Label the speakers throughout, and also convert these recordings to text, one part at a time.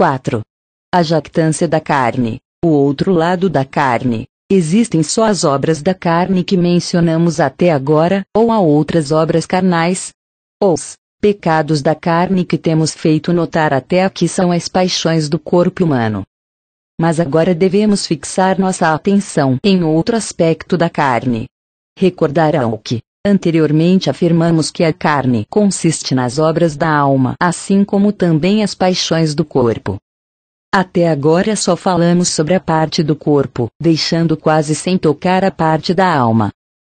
Speaker 1: 4. A jactância da carne. O outro lado da carne. Existem só as obras da carne que mencionamos até agora, ou há outras obras carnais? Os pecados da carne que temos feito notar até aqui são as paixões do corpo humano. Mas agora devemos fixar nossa atenção em outro aspecto da carne. Recordarão que, anteriormente afirmamos que a carne consiste nas obras da alma, assim como também as paixões do corpo. Até agora só falamos sobre a parte do corpo, deixando quase sem tocar a parte da alma.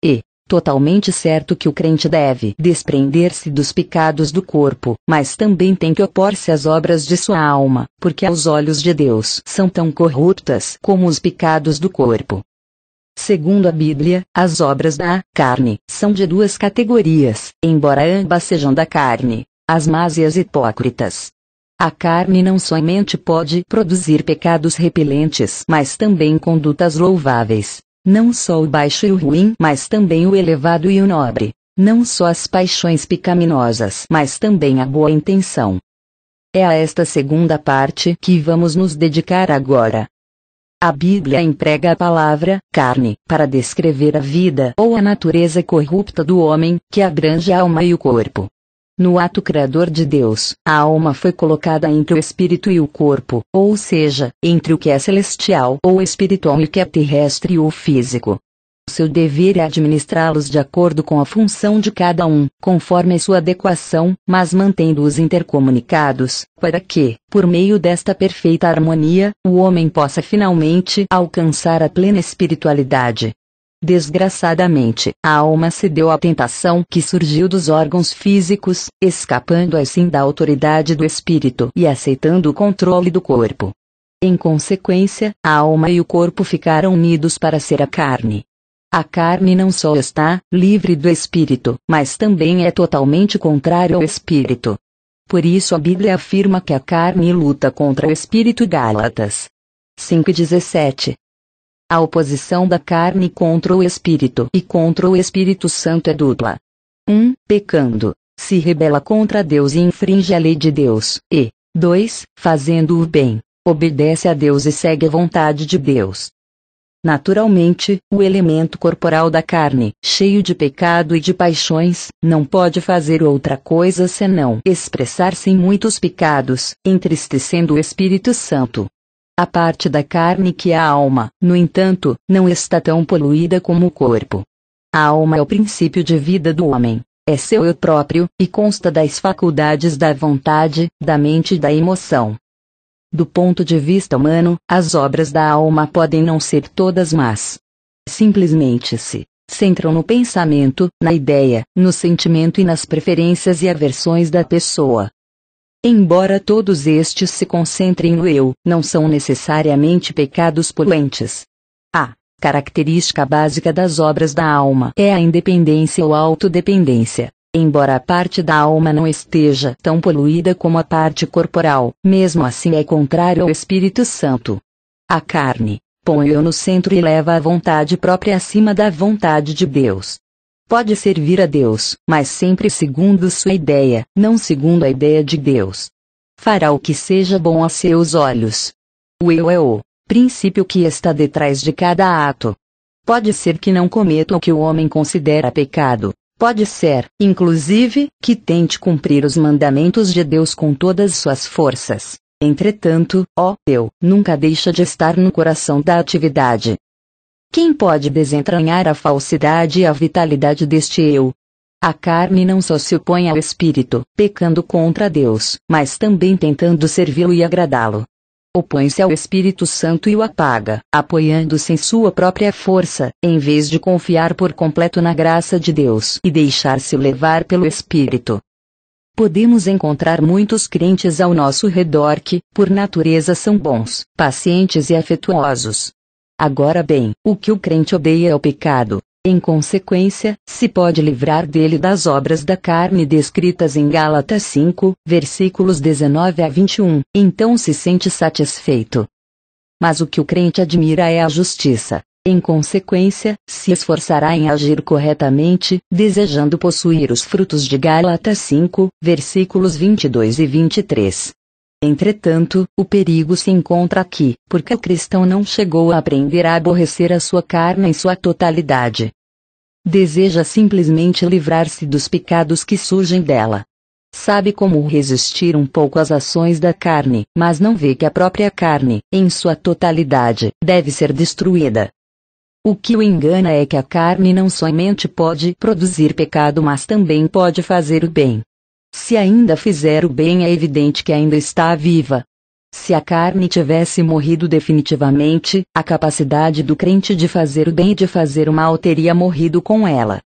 Speaker 1: E, totalmente certo que o crente deve desprender-se dos pecados do corpo, mas também tem que opor-se às obras de sua alma, porque aos olhos de Deus são tão corruptas como os pecados do corpo. Segundo a Bíblia, as obras da carne são de duas categorias, embora ambas sejam da carne, as más e as hipócritas. A carne não somente pode produzir pecados repelentes, mas também condutas louváveis. Não só o baixo e o ruim, mas também o elevado e o nobre. Não só as paixões pecaminosas, mas também a boa intenção. É a esta segunda parte que vamos nos dedicar agora. A Bíblia emprega a palavra carne para descrever a vida ou a natureza corrupta do homem, que abrange a alma e o corpo. No ato criador de Deus, a alma foi colocada entre o espírito e o corpo, ou seja, entre o que é celestial ou espiritual e o que é terrestre ou físico. Seu dever é administrá-los de acordo com a função de cada um, conforme sua adequação, mas mantendo-os intercomunicados, para que, por meio desta perfeita harmonia, o homem possa finalmente alcançar a plena espiritualidade. Desgraçadamente, a alma cedeu à tentação que surgiu dos órgãos físicos, escapando assim da autoridade do espírito e aceitando o controle do corpo. Em consequência, a alma e o corpo ficaram unidos para ser a carne. A carne não só está livre do espírito, mas também é totalmente contrário ao espírito. Por isso a Bíblia afirma que a carne luta contra o espírito Gálatas 5:17. A oposição da carne contra o Espírito e contra o Espírito Santo é dupla. 1. Um, pecando, se rebela contra Deus e infringe a lei de Deus, e 2. Fazendo o bem, obedece a Deus e segue a vontade de Deus. Naturalmente, o elemento corporal da carne, cheio de pecado e de paixões, não pode fazer outra coisa senão expressar-se em muitos pecados, entristecendo o Espírito Santo. A parte da carne que é a alma, no entanto, não está tão poluída como o corpo. A alma é o princípio de vida do homem. É seu eu próprio, e consta das faculdades da vontade, da mente e da emoção. Do ponto de vista humano, as obras da alma podem não ser todas más. Simplesmente se centram no pensamento, na ideia, no sentimento e nas preferências e aversões da pessoa. Embora todos estes se concentrem no eu, não são necessariamente pecados poluentes. A característica básica das obras da alma é a independência ou autodependência. Embora a parte da alma não esteja tão poluída como a parte corporal, mesmo assim é contrário ao Espírito Santo. A carne põe o eu no centro e leva a vontade própria acima da vontade de Deus pode servir a Deus, mas sempre segundo sua ideia, não segundo a ideia de Deus. Fará o que seja bom a seus olhos. O eu é o princípio que está detrás de cada ato. Pode ser que não cometa o que o homem considera pecado. Pode ser, inclusive, que tente cumprir os mandamentos de Deus com todas suas forças. Entretanto, ó eu, nunca deixa de estar no coração da atividade. Quem pode desentranhar a falsidade e a vitalidade deste eu? A carne não só se opõe ao espírito, pecando contra Deus, mas também tentando servi-lo e agradá-lo. Opõe-se ao Espírito Santo e o apaga, apoiando-se em sua própria força, em vez de confiar por completo na graça de Deus e deixar-se levar pelo Espírito. Podemos encontrar muitos crentes ao nosso redor que, por natureza, são bons, pacientes e afetuosos, Agora bem, o que o crente odeia é o pecado. Em consequência, se pode livrar dele das obras da carne descritas em Gálatas 5, versículos 19 a 21, então se sente satisfeito. Mas o que o crente admira é a justiça. Em consequência, se esforçará em agir corretamente, desejando possuir os frutos de Gálatas 5, versículos 22 e 23. Entretanto, o perigo se encontra aqui, porque o cristão não chegou a aprender a aborrecer a sua carne em sua totalidade. Deseja simplesmente livrar-se dos pecados que surgem dela. Sabe como resistir um pouco às ações da carne, mas não vê que a própria carne, em sua totalidade, deve ser destruída. O que o engana é que a carne não somente pode produzir pecado, mas também pode fazer o bem. Se ainda fizer o bem, é evidente que ainda está viva. Se a carne tivesse morrido definitivamente, a capacidade do crente de fazer o bem e de fazer o mal teria morrido com ela.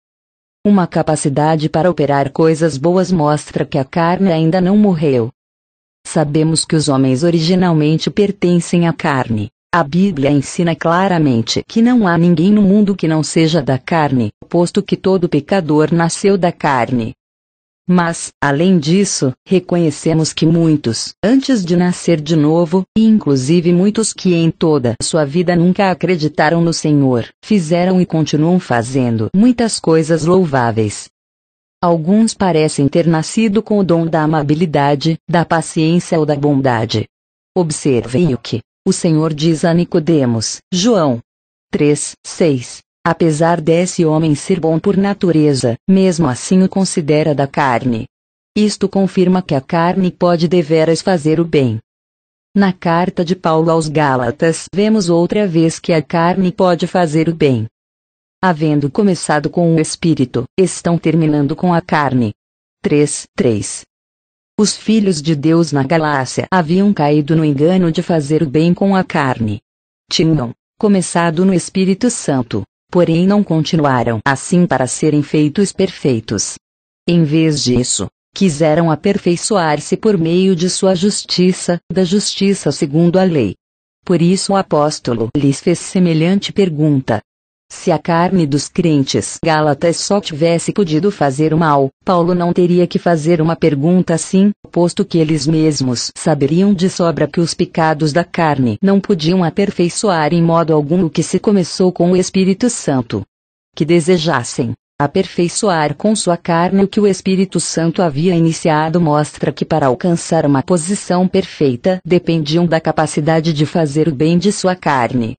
Speaker 1: Uma capacidade para operar coisas boas mostra que a carne ainda não morreu. Sabemos que os homens originalmente pertencem à carne. A Bíblia ensina claramente que não há ninguém no mundo que não seja da carne, posto que todo pecador nasceu da carne. Mas, além disso, reconhecemos que muitos, antes de nascer de novo, e inclusive muitos que em toda sua vida nunca acreditaram no Senhor, fizeram e continuam fazendo muitas coisas louváveis. Alguns parecem ter nascido com o dom da amabilidade, da paciência ou da bondade. Observem o que o Senhor diz a Nicodemos, João 3, 6. Apesar desse homem ser bom por natureza, mesmo assim o considera da carne. Isto confirma que a carne pode deveras fazer o bem. Na carta de Paulo aos Gálatas, vemos outra vez que a carne pode fazer o bem. Havendo começado com o espírito, estão terminando com a carne. 3, 3. Os filhos de Deus na Galácia haviam caído no engano de fazer o bem com a carne. Tinham começado no Espírito Santo, porém não continuaram assim para serem feitos perfeitos. Em vez disso, quiseram aperfeiçoar-se por meio de sua justiça, da justiça segundo a lei. Por isso o apóstolo lhes fez semelhante pergunta: se a carne dos crentes gálatas só tivesse podido fazer o mal, Paulo não teria que fazer uma pergunta assim, posto que eles mesmos saberiam de sobra que os pecados da carne não podiam aperfeiçoar em modo algum o que se começou com o Espírito Santo. Que desejassem aperfeiçoar com sua carne o que o Espírito Santo havia iniciado mostra que para alcançar uma posição perfeita dependiam da capacidade de fazer o bem de sua carne.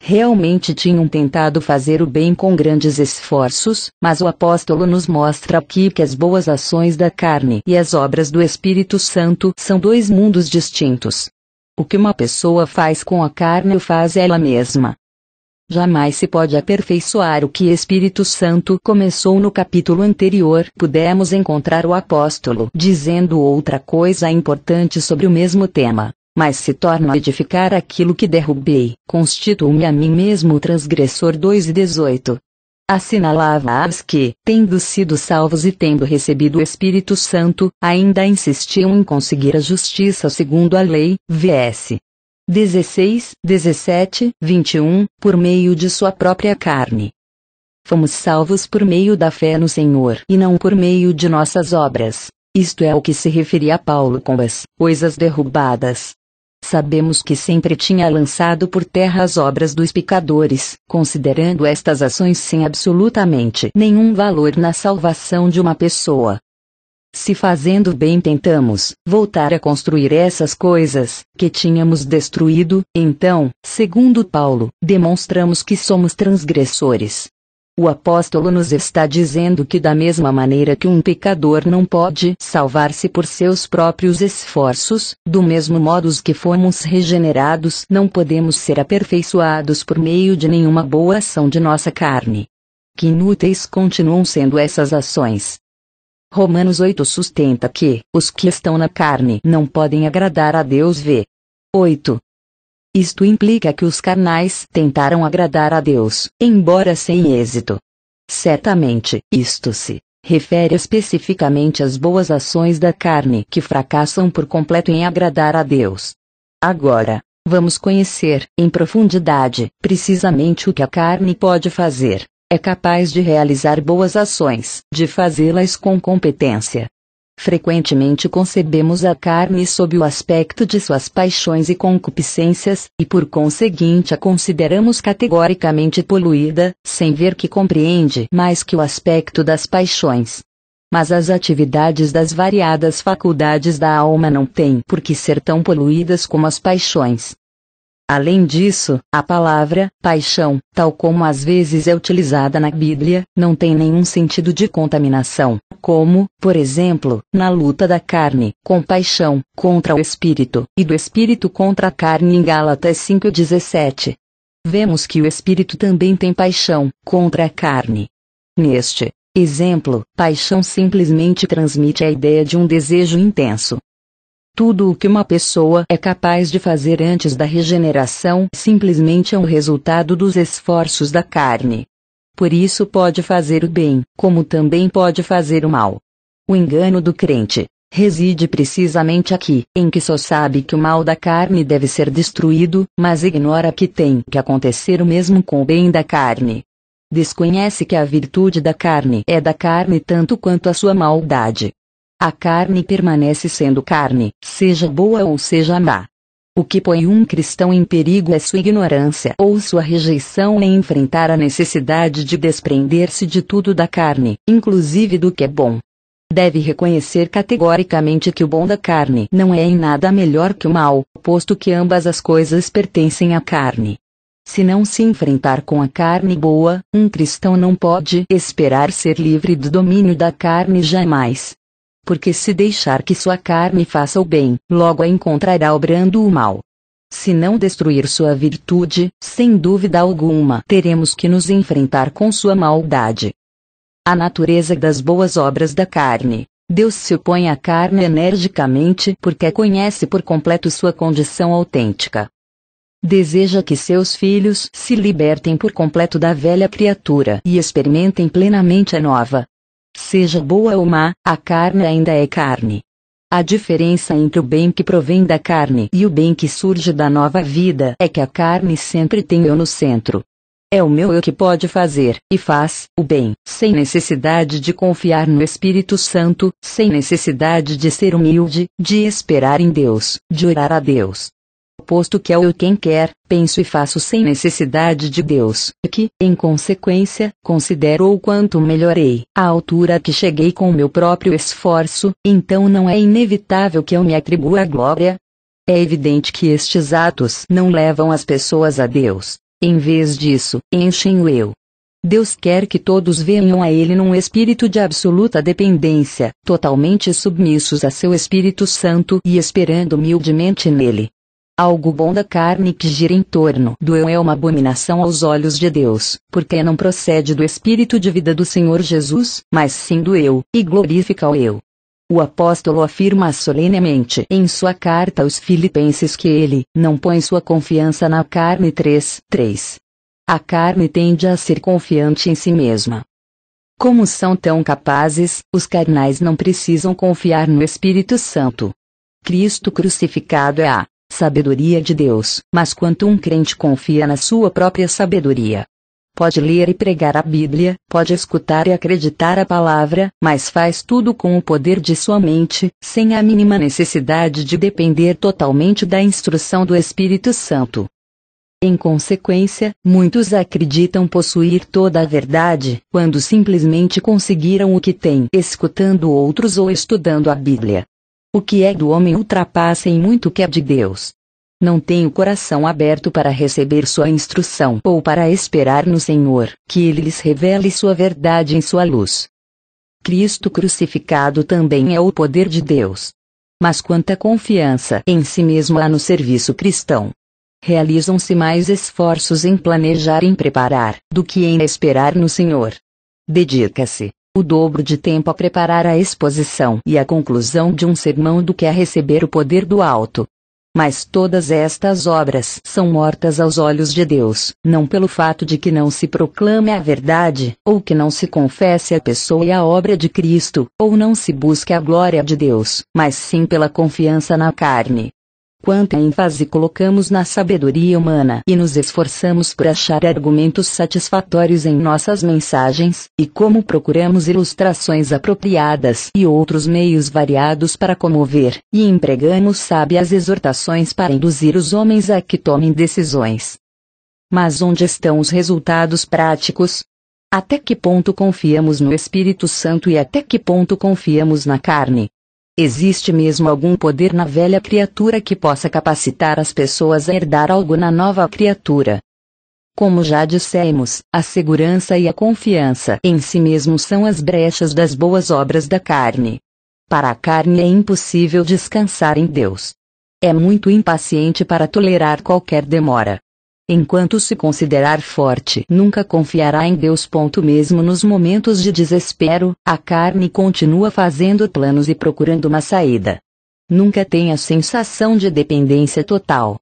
Speaker 1: Realmente tinham tentado fazer o bem com grandes esforços, mas o apóstolo nos mostra aqui que as boas ações da carne e as obras do Espírito Santo são dois mundos distintos. O que uma pessoa faz com a carne o faz ela mesma. Jamais se pode aperfeiçoar o que Espírito Santo começou no capítulo anterior. Pudemos encontrar o apóstolo dizendo outra coisa importante sobre o mesmo tema mas se torno a edificar aquilo que derrubei, constituo-me a mim mesmo transgressor 2 e 18. Assinalava-as que, tendo sido salvos e tendo recebido o Espírito Santo, ainda insistiam em conseguir a justiça segundo a lei, vs. 16, 17, 21, por meio de sua própria carne. Fomos salvos por meio da fé no Senhor e não por meio de nossas obras. Isto é o que se referia a Paulo com as coisas derrubadas. Sabemos que sempre tinha lançado por terra as obras dos pecadores, considerando estas ações sem absolutamente nenhum valor na salvação de uma pessoa. Se fazendo bem tentamos voltar a construir essas coisas que tínhamos destruído, então, segundo Paulo, demonstramos que somos transgressores. O apóstolo nos está dizendo que, da mesma maneira que um pecador não pode salvar-se por seus próprios esforços, do mesmo modo os que fomos regenerados não podemos ser aperfeiçoados por meio de nenhuma boa ação de nossa carne. Que inúteis continuam sendo essas ações. Romanos 8 sustenta que os que estão na carne não podem agradar a Deus. V. 8. Isto implica que os carnais tentaram agradar a Deus, embora sem êxito. Certamente, isto se refere especificamente às boas ações da carne que fracassam por completo em agradar a Deus. Agora, vamos conhecer, em profundidade, precisamente o que a carne pode fazer. É capaz de realizar boas ações, de fazê-las com competência, Frequentemente concebemos a carne sob o aspecto de suas paixões e concupiscências, e por conseguinte a consideramos categoricamente poluída, sem ver que compreende mais que o aspecto das paixões. Mas as atividades das variadas faculdades da alma não têm por que ser tão poluídas como as paixões. Além disso, a palavra paixão, tal como às vezes é utilizada na Bíblia, não tem nenhum sentido de contaminação, como, por exemplo, na luta da carne, com paixão, contra o espírito, e do espírito contra a carne em Gálatas 5,17. Vemos que o espírito também tem paixão, contra a carne. Neste exemplo, paixão simplesmente transmite a ideia de um desejo intenso, tudo o que uma pessoa é capaz de fazer antes da regeneração simplesmente é um resultado dos esforços da carne. Por isso pode fazer o bem, como também pode fazer o mal. O engano do crente reside precisamente aqui, em que só sabe que o mal da carne deve ser destruído, mas ignora que tem que acontecer o mesmo com o bem da carne. Desconhece que a virtude da carne é da carne tanto quanto a sua maldade. A carne permanece sendo carne, seja boa ou seja má. O que põe um cristão em perigo é sua ignorância ou sua rejeição em enfrentar a necessidade de desprender-se de tudo da carne, inclusive do que é bom. Deve reconhecer categoricamente que o bom da carne não é em nada melhor que o mal, posto que ambas as coisas pertencem à carne. Se não se enfrentar com a carne boa, um cristão não pode esperar ser livre do domínio da carne jamais porque se deixar que sua carne faça o bem, logo a encontrará obrando o mal. Se não destruir sua virtude, sem dúvida alguma teremos que nos enfrentar com sua maldade. A natureza das boas obras da carne. Deus se opõe à carne energicamente porque conhece por completo sua condição autêntica. Deseja que seus filhos se libertem por completo da velha criatura e experimentem plenamente a nova, Seja boa ou má, a carne ainda é carne. A diferença entre o bem que provém da carne e o bem que surge da nova vida é que a carne sempre tem eu no centro. É o meu eu que pode fazer, e faz, o bem, sem necessidade de confiar no Espírito Santo, sem necessidade de ser humilde, de esperar em Deus, de orar a Deus posto que é eu quem quer, penso e faço sem necessidade de Deus, que, em consequência, considero o quanto melhorei, à altura que cheguei com meu próprio esforço, então não é inevitável que eu me atribua a glória? É evidente que estes atos não levam as pessoas a Deus. Em vez disso, enchem o eu. Deus quer que todos venham a Ele num espírito de absoluta dependência, totalmente submissos a seu Espírito Santo e esperando humildemente nele. Algo bom da carne que gira em torno do eu é uma abominação aos olhos de Deus, porque não procede do espírito de vida do Senhor Jesus, mas sim do eu, e glorifica o eu. O apóstolo afirma solenemente em sua carta aos Filipenses que ele não põe sua confiança na carne 3, 3. A carne tende a ser confiante em si mesma. Como são tão capazes, os carnais não precisam confiar no Espírito Santo. Cristo crucificado é a sabedoria de Deus, mas quanto um crente confia na sua própria sabedoria. Pode ler e pregar a Bíblia, pode escutar e acreditar a palavra, mas faz tudo com o poder de sua mente, sem a mínima necessidade de depender totalmente da instrução do Espírito Santo. Em consequência, muitos acreditam possuir toda a verdade, quando simplesmente conseguiram o que têm escutando outros ou estudando a Bíblia. O que é do homem ultrapassa em muito o que é de Deus. Não tem o coração aberto para receber sua instrução ou para esperar no Senhor, que ele lhes revele sua verdade em sua luz. Cristo crucificado também é o poder de Deus. Mas quanta confiança em si mesmo há no serviço cristão. Realizam-se mais esforços em planejar e em preparar, do que em esperar no Senhor. Dedica-se, o dobro de tempo a preparar a exposição e a conclusão de um sermão do que a receber o poder do alto. Mas todas estas obras são mortas aos olhos de Deus, não pelo fato de que não se proclame a verdade, ou que não se confesse a pessoa e a obra de Cristo, ou não se busque a glória de Deus, mas sim pela confiança na carne, Quanta ênfase colocamos na sabedoria humana e nos esforçamos por achar argumentos satisfatórios em nossas mensagens, e como procuramos ilustrações apropriadas e outros meios variados para comover, e empregamos sábias exortações para induzir os homens a que tomem decisões. Mas onde estão os resultados práticos? Até que ponto confiamos no Espírito Santo e até que ponto confiamos na carne? Existe mesmo algum poder na velha criatura que possa capacitar as pessoas a herdar algo na nova criatura? Como já dissemos, a segurança e a confiança em si mesmo são as brechas das boas obras da carne. Para a carne é impossível descansar em Deus. É muito impaciente para tolerar qualquer demora. Enquanto se considerar forte, nunca confiará em Deus. Ponto mesmo nos momentos de desespero, a carne continua fazendo planos e procurando uma saída. Nunca tem a sensação de dependência total.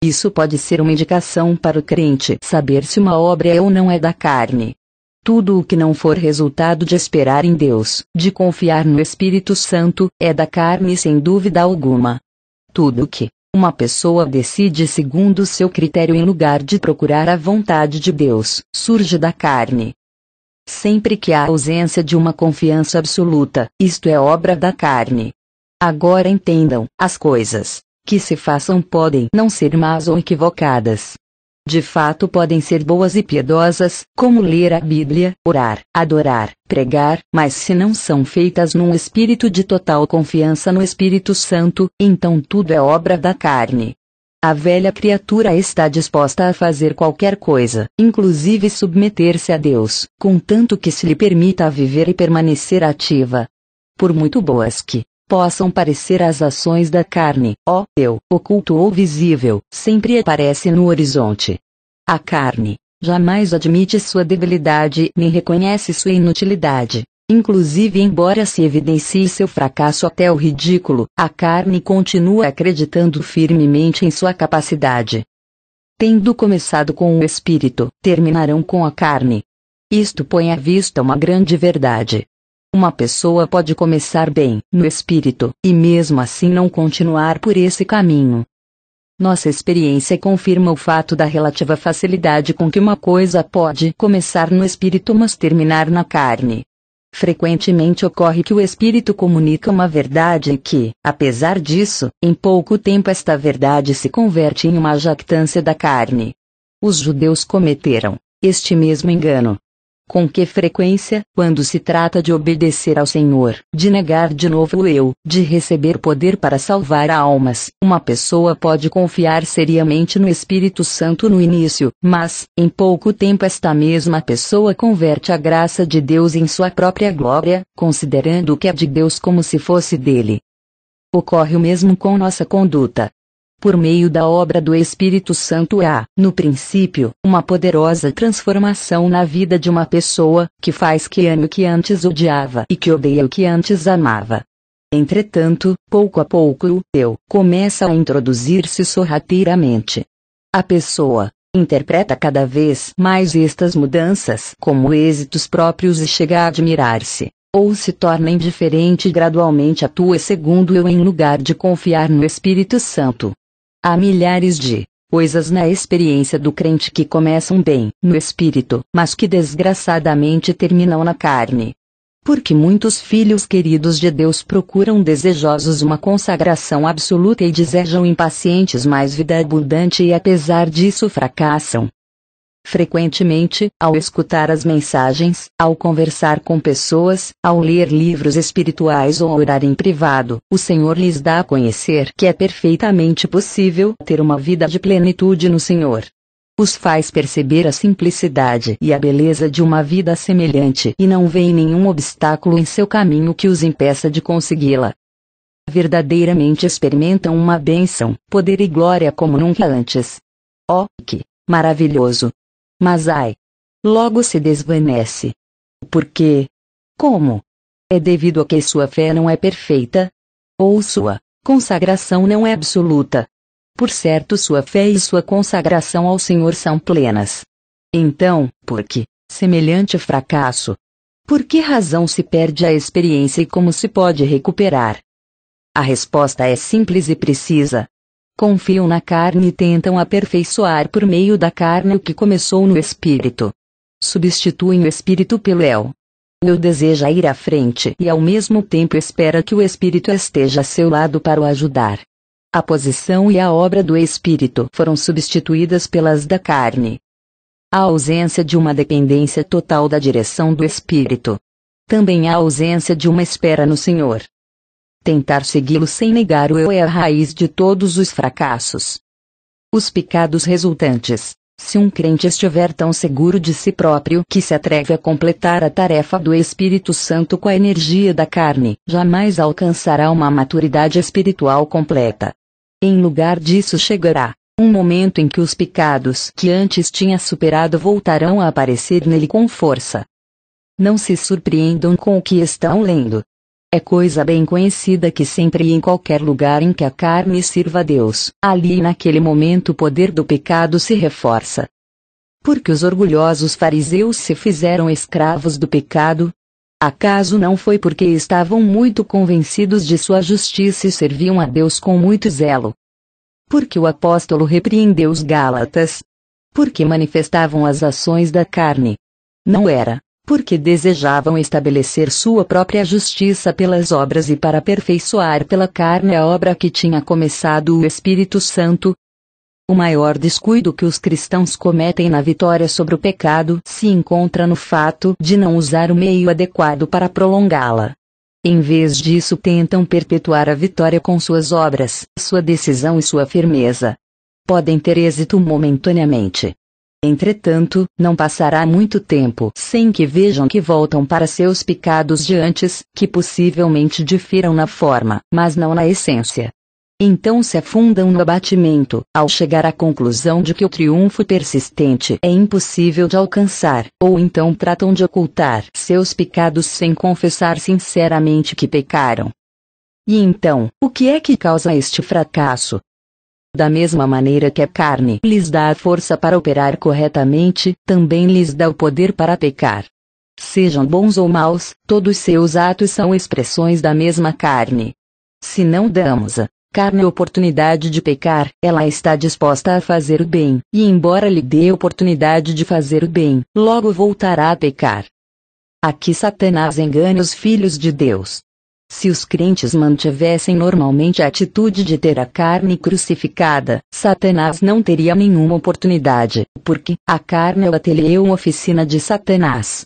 Speaker 1: Isso pode ser uma indicação para o crente saber se uma obra é ou não é da carne. Tudo o que não for resultado de esperar em Deus, de confiar no Espírito Santo, é da carne sem dúvida alguma. Tudo o que, uma pessoa decide segundo seu critério em lugar de procurar a vontade de Deus, surge da carne. Sempre que há ausência de uma confiança absoluta, isto é obra da carne. Agora entendam, as coisas que se façam podem não ser más ou equivocadas, de fato podem ser boas e piedosas, como ler a Bíblia, orar, adorar, pregar, mas se não são feitas num espírito de total confiança no Espírito Santo, então tudo é obra da carne. A velha criatura está disposta a fazer qualquer coisa, inclusive submeter-se a Deus, contanto que se lhe permita viver e permanecer ativa. Por muito boas que possam parecer as ações da carne, ó, eu, oculto ou visível, sempre aparece no horizonte. A carne jamais admite sua debilidade nem reconhece sua inutilidade. Inclusive, embora se evidencie seu fracasso até o ridículo, a carne continua acreditando firmemente em sua capacidade. Tendo começado com o espírito, terminarão com a carne. Isto põe à vista uma grande verdade. Uma pessoa pode começar bem, no espírito, e mesmo assim não continuar por esse caminho. Nossa experiência confirma o fato da relativa facilidade com que uma coisa pode começar no espírito mas terminar na carne. Frequentemente ocorre que o espírito comunica uma verdade e que, apesar disso, em pouco tempo esta verdade se converte em uma jactância da carne. Os judeus cometeram este mesmo engano, com que frequência, quando se trata de obedecer ao Senhor, de negar de novo o eu, de receber poder para salvar almas, uma pessoa pode confiar seriamente no Espírito Santo no início, mas, em pouco tempo, esta mesma pessoa converte a graça de Deus em sua própria glória, considerando o que é de Deus como se fosse dele. Ocorre o mesmo com nossa conduta. Por meio da obra do Espírito Santo há, no princípio, uma poderosa transformação na vida de uma pessoa, que faz que ame o que antes odiava e que odeia o que antes amava. Entretanto, pouco a pouco o eu começa a introduzir-se sorrateiramente. A pessoa interpreta cada vez mais estas mudanças como êxitos próprios e chega a admirar-se ou se torna indiferente gradualmente atua segundo eu em lugar de confiar no Espírito Santo. Há milhares de coisas na experiência do crente que começam bem, no espírito, mas que desgraçadamente terminam na carne. Porque muitos filhos queridos de Deus procuram desejosos uma consagração absoluta e desejam impacientes mais vida abundante e apesar disso fracassam. Frequentemente, ao escutar as mensagens, ao conversar com pessoas, ao ler livros espirituais ou orar em privado, o Senhor lhes dá a conhecer que é perfeitamente possível ter uma vida de plenitude no Senhor. Os faz perceber a simplicidade e a beleza de uma vida semelhante e não veem nenhum obstáculo em seu caminho que os impeça de consegui-la. Verdadeiramente experimentam uma bênção, poder e glória como nunca antes. Oh, que maravilhoso! Mas ai! Logo se desvanece. Por quê? Como? É devido a que sua fé não é perfeita? Ou sua consagração não é absoluta? Por certo, sua fé e sua consagração ao Senhor são plenas. Então, por que semelhante fracasso? Por que razão se perde a experiência e como se pode recuperar? A resposta é simples e precisa confiam na carne e tentam aperfeiçoar por meio da carne o que começou no espírito. Substituem o espírito pelo eu. O eu deseja ir à frente e ao mesmo tempo espera que o espírito esteja a seu lado para o ajudar. A posição e a obra do espírito foram substituídas pelas da carne. a ausência de uma dependência total da direção do Espírito. Também a ausência de uma espera no Senhor. Tentar segui-lo sem negar o eu é a raiz de todos os fracassos. Os pecados resultantes. Se um crente estiver tão seguro de si próprio que se atreve a completar a tarefa do Espírito Santo com a energia da carne, jamais alcançará uma maturidade espiritual completa. Em lugar disso chegará um momento em que os pecados que antes tinha superado voltarão a aparecer nele com força. Não se surpreendam com o que estão lendo. É coisa bem conhecida que sempre e em qualquer lugar em que a carne sirva a Deus, ali e naquele momento o poder do pecado se reforça. Porque os orgulhosos fariseus se fizeram escravos do pecado? Acaso não foi porque estavam muito convencidos de sua justiça e serviam a Deus com muito zelo? Porque o apóstolo repreendeu os Gálatas? Porque manifestavam as ações da carne? Não era porque desejavam estabelecer sua própria justiça pelas obras e para aperfeiçoar pela carne a obra que tinha começado o Espírito Santo. O maior descuido que os cristãos cometem na vitória sobre o pecado se encontra no fato de não usar o meio adequado para prolongá-la. Em vez disso, tentam perpetuar a vitória com suas obras, sua decisão e sua firmeza. Podem ter êxito momentaneamente, Entretanto, não passará muito tempo sem que vejam que voltam para seus pecados de antes, que possivelmente difiram na forma, mas não na essência. Então se afundam no abatimento, ao chegar à conclusão de que o triunfo persistente é impossível de alcançar, ou então tratam de ocultar seus pecados sem confessar sinceramente que pecaram. E então, o que é que causa este fracasso? Da mesma maneira que a carne lhes dá a força para operar corretamente, também lhes dá o poder para pecar. Sejam bons ou maus, todos seus atos são expressões da mesma carne. Se não damos a carne oportunidade de pecar, ela está disposta a fazer o bem, e embora lhe dê oportunidade de fazer o bem, logo voltará a pecar. Aqui Satanás engana os filhos de Deus. Se os crentes mantivessem normalmente a atitude de ter a carne crucificada, Satanás não teria nenhuma oportunidade, porque a carne é o ateliê ou oficina de Satanás.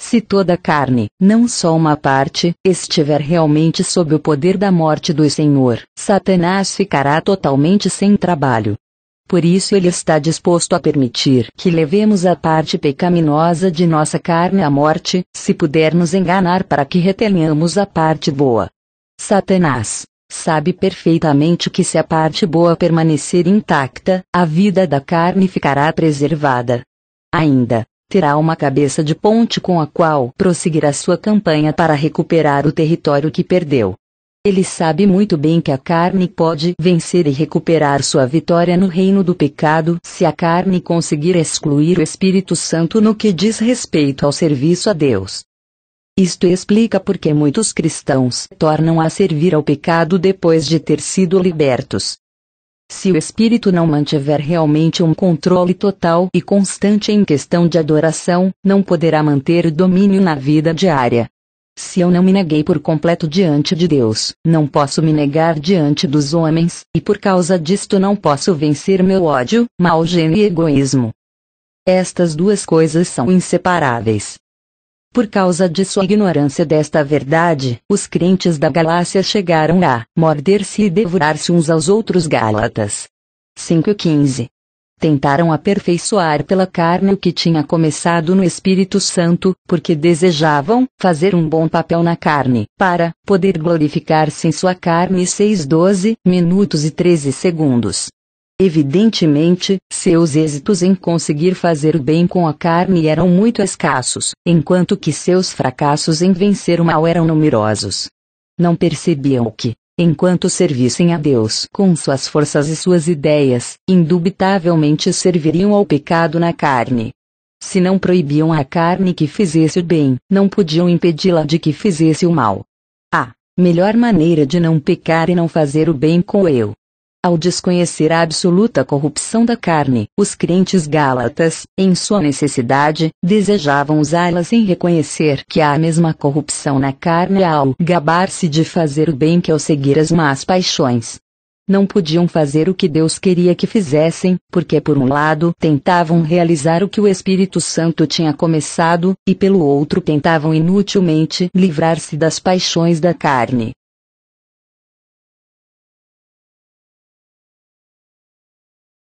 Speaker 1: Se toda a carne, não só uma parte, estiver realmente sob o poder da morte do Senhor, Satanás ficará totalmente sem trabalho. Por isso ele está disposto a permitir que levemos a parte pecaminosa de nossa carne à morte, se puder nos enganar para que retenhamos a parte boa. Satanás sabe perfeitamente que se a parte boa permanecer intacta, a vida da carne ficará preservada. Ainda, terá uma cabeça de ponte com a qual prosseguirá sua campanha para recuperar o território que perdeu. Ele sabe muito bem que a carne pode vencer e recuperar sua vitória no reino do pecado se a carne conseguir excluir o Espírito Santo no que diz respeito ao serviço a Deus. Isto explica por que muitos cristãos tornam a servir ao pecado depois de ter sido libertos. Se o espírito não mantiver realmente um controle total e constante em questão de adoração, não poderá manter o domínio na vida diária. Se eu não me neguei por completo diante de Deus, não posso me negar diante dos homens, e por causa disto não posso vencer meu ódio, mau gênio e egoísmo. Estas duas coisas são inseparáveis. Por causa de sua ignorância desta verdade, os crentes da Galácia chegaram a morder-se e devorar-se uns aos outros Gálatas. 5:15 tentaram aperfeiçoar pela carne o que tinha começado no Espírito Santo, porque desejavam fazer um bom papel na carne, para poder glorificar-se em sua carne 6 12 minutos e 13 segundos. Evidentemente, seus êxitos em conseguir fazer o bem com a carne eram muito escassos, enquanto que seus fracassos em vencer o mal eram numerosos. Não percebiam que, enquanto servissem a Deus com suas forças e suas ideias, indubitavelmente serviriam ao pecado na carne. Se não proibiam a carne que fizesse o bem, não podiam impedi-la de que fizesse o mal. A melhor maneira de não pecar e não fazer o bem com eu ao desconhecer a absoluta corrupção da carne, os crentes gálatas, em sua necessidade, desejavam usá-la sem reconhecer que há a mesma corrupção na carne ao gabar-se de fazer o bem que ao seguir as más paixões. não podiam fazer o que Deus queria que fizessem, porque por um lado tentavam realizar o que o Espírito Santo tinha começado, e pelo outro tentavam inutilmente livrar-se das paixões da carne.